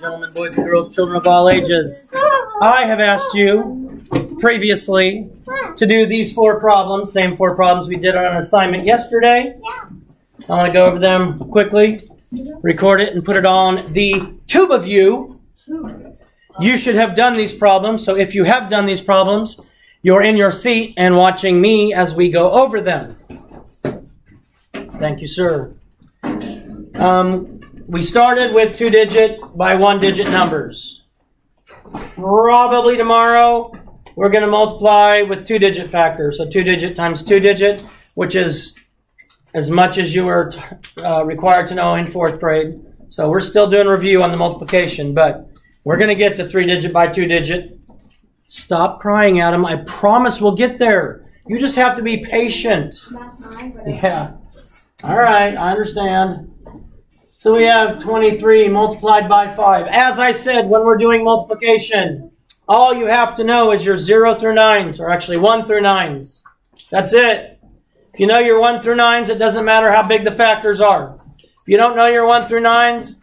gentlemen, boys and girls, children of all ages. I have asked you previously to do these four problems, same four problems we did on an assignment yesterday. I want to go over them quickly, record it, and put it on the tube of you. You should have done these problems, so if you have done these problems, you're in your seat and watching me as we go over them. Thank you, sir. Um, we started with two digit by one digit numbers. Probably tomorrow we're going to multiply with two digit factors. So two digit times two digit, which is as much as you were uh, required to know in fourth grade. So we're still doing review on the multiplication, but we're going to get to three digit by two digit. Stop crying, Adam. I promise we'll get there. You just have to be patient. Yeah. All right, I understand. So we have 23 multiplied by 5. As I said, when we're doing multiplication, all you have to know is your 0 through 9s, or actually 1 through 9s. That's it. If you know your 1 through 9s, it doesn't matter how big the factors are. If you don't know your 1 through 9s,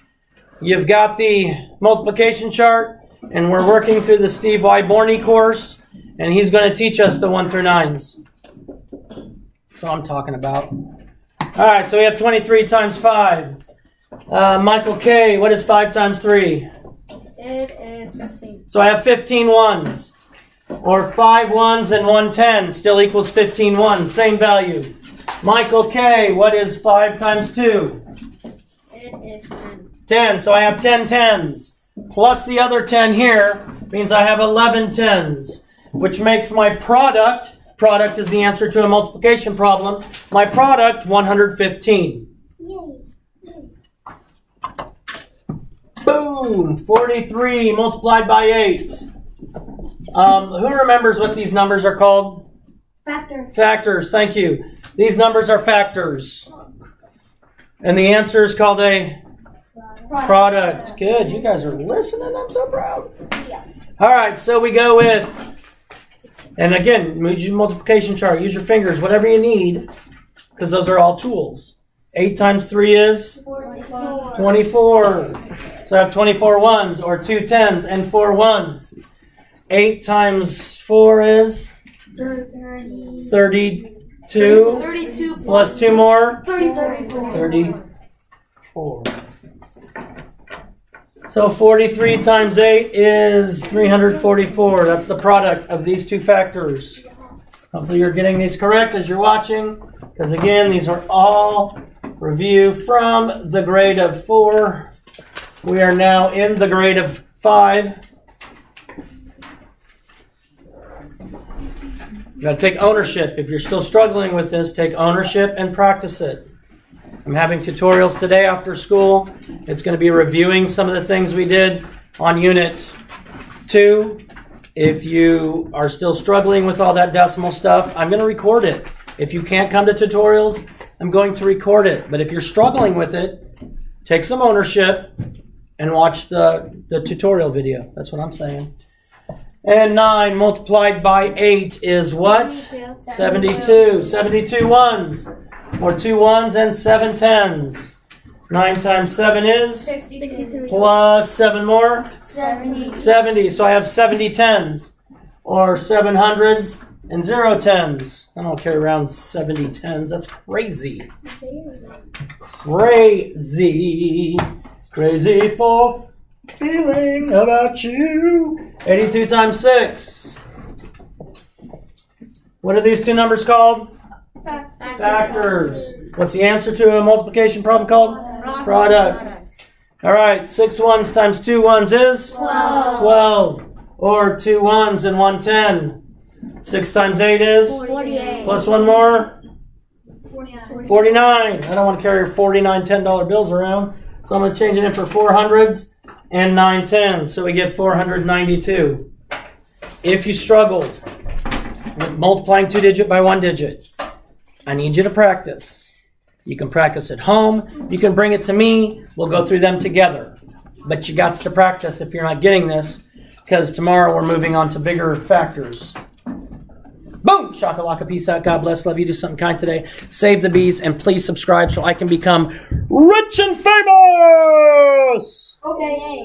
you've got the multiplication chart, and we're working through the Steve Wyborney course, and he's going to teach us the 1 through 9s. That's what I'm talking about. All right, so we have 23 times 5. Uh, Michael K., what is 5 times 3? It is 15. So I have 15 ones. Or 5 ones and 1 10 still equals 15 ones. Same value. Michael K., what is 5 times 2? It is 10. 10. So I have 10 tens. Plus the other 10 here means I have 11 tens. Which makes my product, product is the answer to a multiplication problem, my product 115. Boom! 43 multiplied by 8. Um, who remembers what these numbers are called? Factors. Factors, thank you. These numbers are factors. And the answer is called a product. Good, you guys are listening. I'm so proud. Yeah. All right, so we go with, and again, use your multiplication chart, use your fingers, whatever you need, because those are all tools. 8 times 3 is 44. 24. So I have 24 ones, or two tens and four ones. 8 times 4 is 30. 32, 32 plus 2 more, 30. 34. So 43 times 8 is 344. That's the product of these two factors. Hopefully you're getting these correct as you're watching, because again, these are all review from the grade of 4. We are now in the grade of 5. You gotta take ownership. If you're still struggling with this, take ownership and practice it. I'm having tutorials today after school. It's going to be reviewing some of the things we did on Unit 2. If you are still struggling with all that decimal stuff, I'm going to record it. If you can't come to tutorials, I'm going to record it. But if you're struggling with it, take some ownership and watch the, the tutorial video. That's what I'm saying. And 9 multiplied by 8 is what? 72. 72 ones. Or two ones and seven tens. 9 times 7 is? 63. Plus 7 more? 70. 70. So I have 70 tens. Or 7 hundreds and 0 tens. I don't carry around 70 tens. That's crazy. Crazy. Crazy for feeling about you. 82 times 6. What are these two numbers called? Factors. What's the answer to a multiplication problem called? Product. All right, six ones times two ones is? 12. 12. Or two ones and one ten. Six times eight is? 48. Plus one more? 49. 49. I don't want to carry 49 $10 bills around. So I'm going to change it in for 400s and 9 tens. So we get 492. If you struggled with multiplying two digit by one digit, I need you to practice. You can practice at home. You can bring it to me. We'll go through them together. But you got to practice if you're not getting this, because tomorrow we're moving on to bigger factors. Boom! Shakalaka, peace out. God bless. Love you. Do something kind today. Save the bees and please subscribe so I can become rich and famous. Okay.